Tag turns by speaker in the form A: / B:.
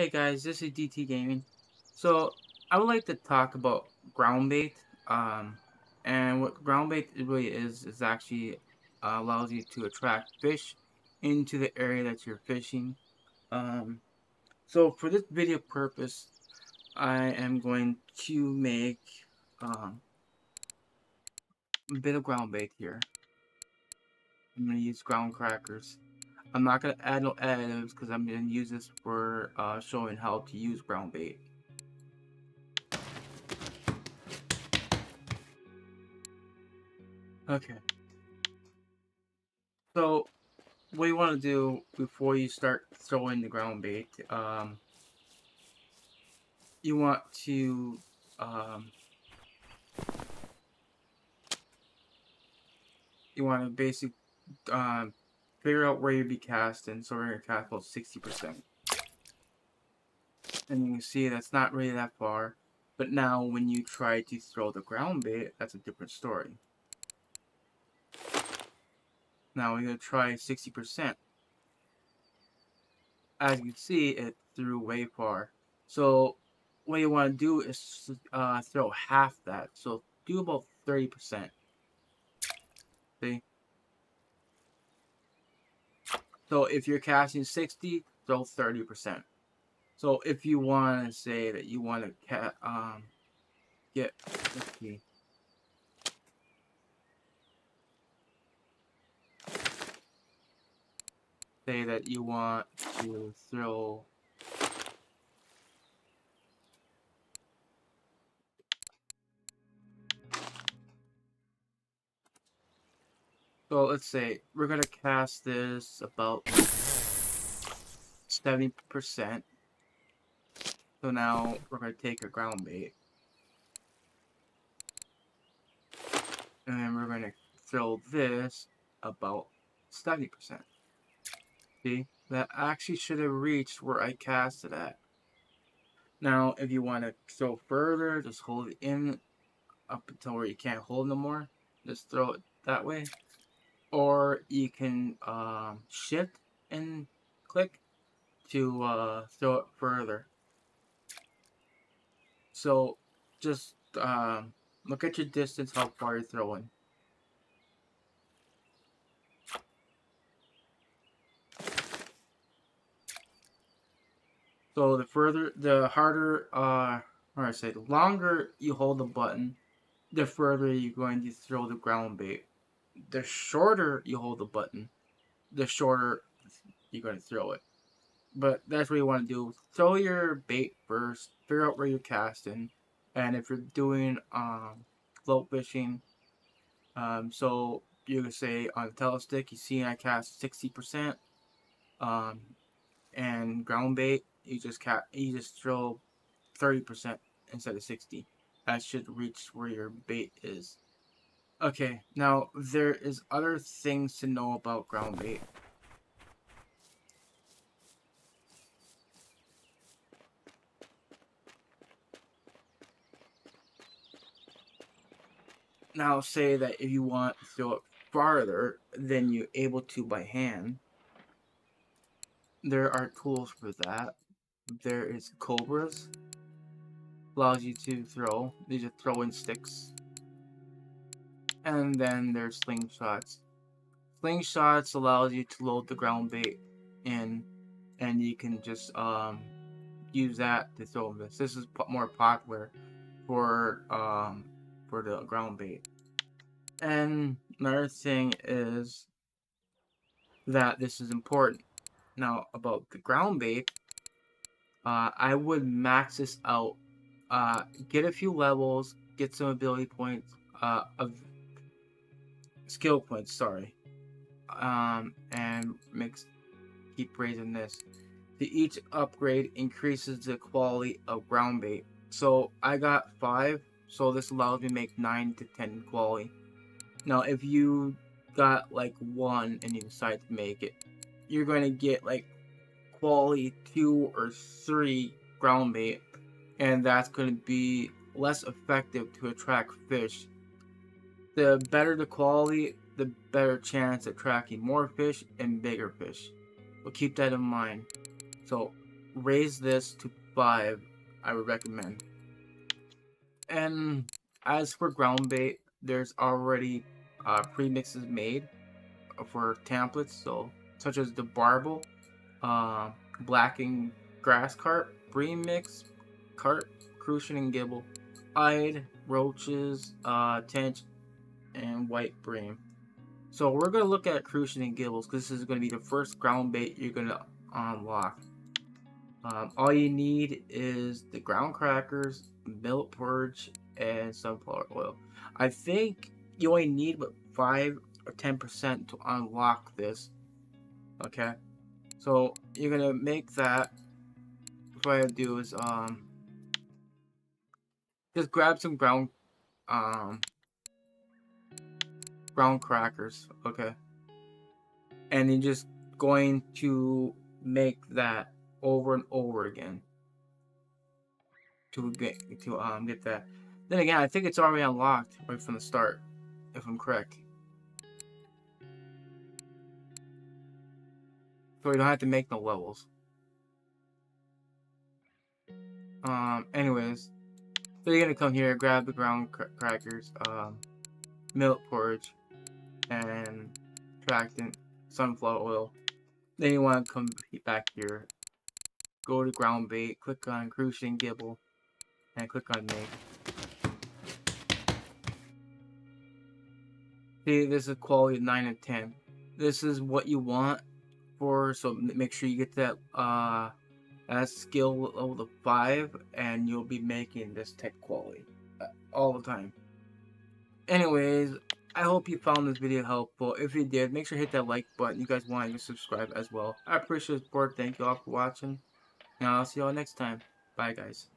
A: Hey guys, this is DT Gaming. So I would like to talk about ground bait. Um, and what ground bait really is is actually uh, allows you to attract fish into the area that you're fishing. Um, so for this video purpose, I am going to make um, a bit of ground bait here. I'm going to use ground crackers. I'm not going to add no additives because I'm going to use this for uh, showing how to use ground bait. Okay. So, what you want to do before you start throwing the ground bait, um, you want to um, you want to basically um, figure out where you'd be cast and So we're to cast about 60%. And you can see that's not really that far. But now when you try to throw the ground bait, that's a different story. Now we're going to try 60%. As you can see, it threw way far. So what you want to do is uh, throw half that. So do about 30%. See? So if you're casting 60, throw 30%. So if you want to say that you want to um, get, let's see. Say that you want to throw So let's say we're gonna cast this about 70%. So now we're gonna take a ground bait. And then we're gonna throw this about 70%. See? That actually should have reached where I cast it at. Now, if you want to throw further, just hold it in up until where you can't hold no more. Just throw it that way or you can um, shift and click to uh, throw it further. So just um, look at your distance, how far you're throwing. So the further, the harder, uh, or I say, the longer you hold the button, the further you're going to throw the ground bait the shorter you hold the button, the shorter you're going to throw it. But that's what you want to do. Throw your bait first. Figure out where you're casting. And if you're doing um, float fishing, um, so you can say on the telestick, you see I cast 60%. Um, and ground bait, you just cast, you just throw 30% instead of 60. That should reach where your bait is. Okay, now there is other things to know about ground bait. Now say that if you want to throw it farther than you're able to by hand, there are tools for that. There is cobras, allows you to throw. These are throwing sticks. And then there's slingshots. Slingshots allows you to load the ground bait in, and you can just um, use that to throw this. This is more popular for um, for the ground bait. And another thing is that this is important. Now about the ground bait, uh, I would max this out. Uh, get a few levels, get some ability points, uh, skill points, sorry. Um, and makes keep raising this. The each upgrade increases the quality of ground bait. So I got five, so this allows me to make nine to ten quality. Now if you got like one and you decide to make it, you're going to get like quality two or three ground bait, and that's going to be less effective to attract fish the better the quality, the better chance at tracking more fish and bigger fish. But keep that in mind. So raise this to 5, I would recommend. And as for ground bait, there's already uh, premixes made for templates, so such as the barbel, uh, blacking grass carp, bream mix, carp, crucian and gibel, ide, roaches, uh, tench, and white bream. So we're going to look at crucian and gibels because this is going to be the first ground bait you're going to unlock. Um, all you need is the ground crackers, millet porridge, and sunflower oil. I think you only need about 5 or 10% to unlock this. Okay? So you're going to make that. What I do is um, just grab some ground um, ground crackers, okay? And you're just going to make that over and over again to get to um get that. Then again, I think it's already unlocked right from the start, if I'm correct. So you don't have to make the levels. Um, anyways, so you're gonna come here, grab the ground cr crackers, um, milk porridge, and tractant, sunflower oil. Then you want to come back here, go to ground bait, click on crucian gibel, and click on make. See, this is quality 9 and 10. This is what you want for, so make sure you get that, uh, that skill level to 5, and you'll be making this tech quality uh, all the time. Anyways, I hope you found this video helpful. If you did, make sure to hit that like button. You guys want to subscribe as well. I appreciate the support. Thank you all for watching. And I'll see you all next time. Bye, guys.